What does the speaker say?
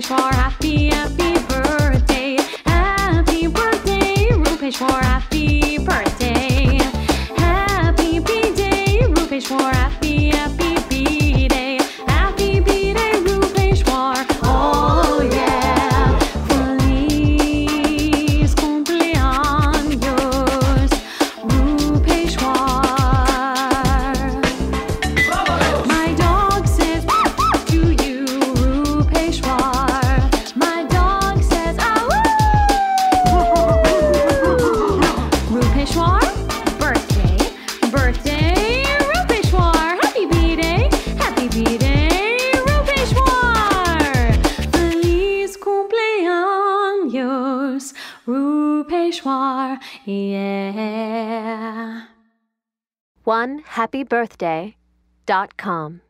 taste more happy Rue Pêchoir, yeah. One happy birthday dot com.